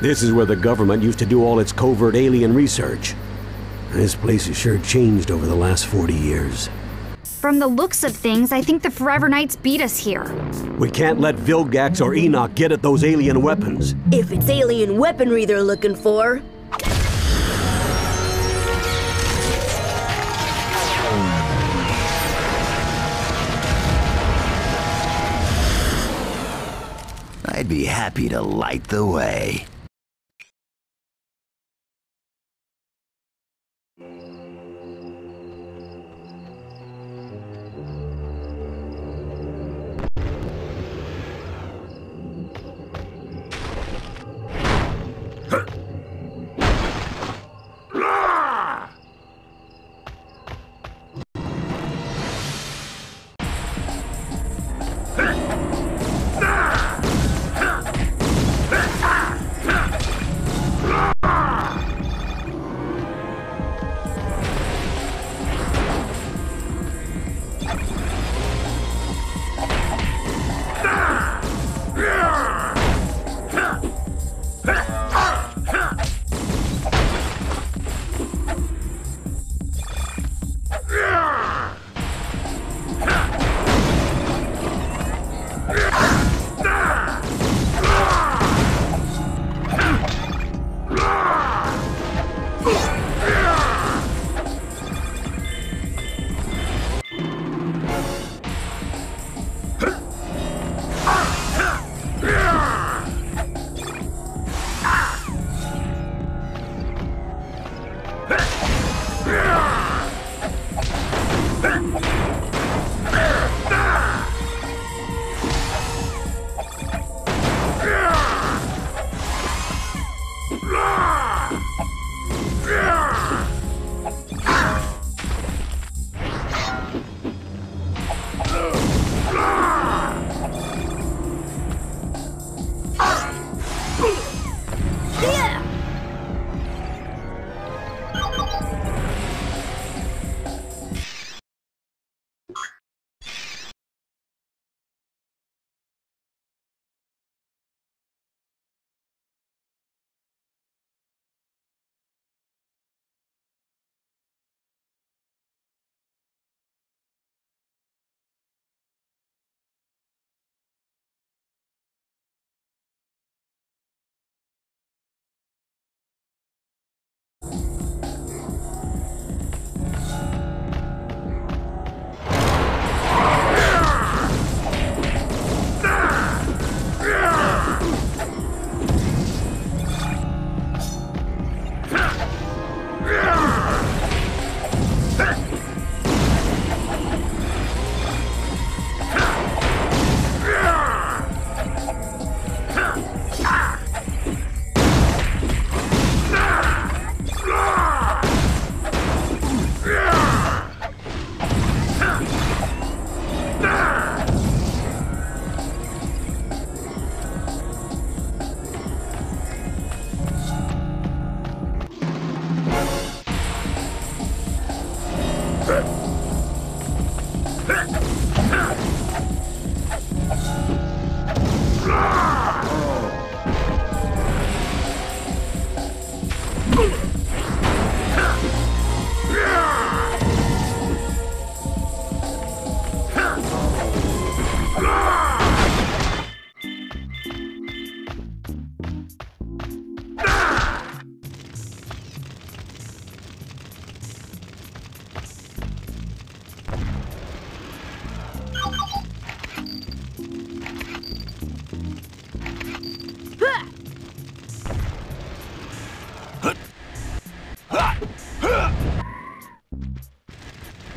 This is where the government used to do all its covert alien research. This place has sure changed over the last 40 years. From the looks of things, I think the Forever Knights beat us here. We can't let Vilgax or Enoch get at those alien weapons. If it's alien weaponry they're looking for, I'd be happy to light the way.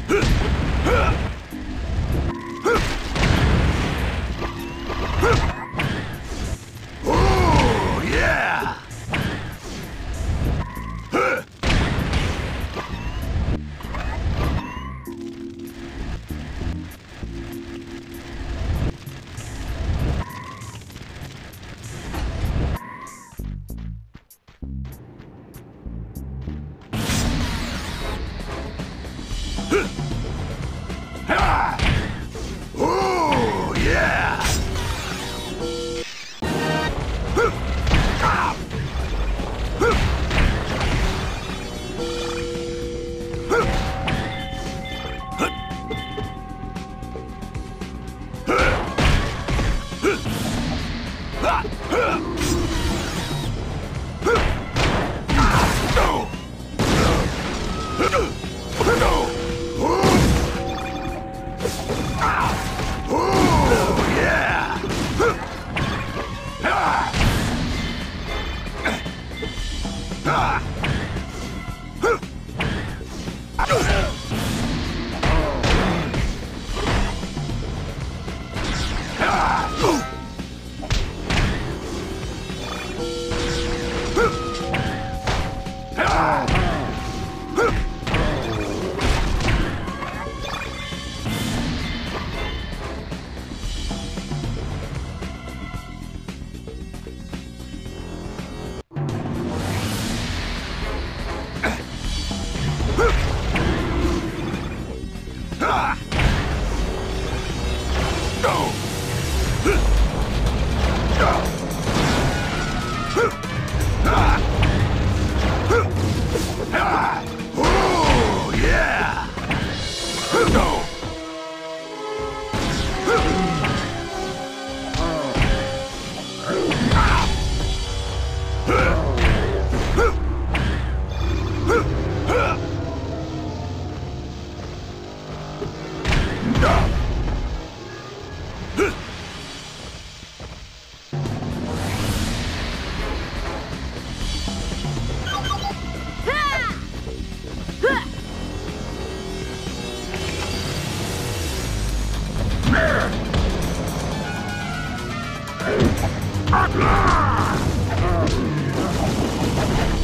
Huh! Ah! Oh, yeah! No! Oh, yeah! Oh, yeah! Oh, yeah! Oh, yeah! Ah!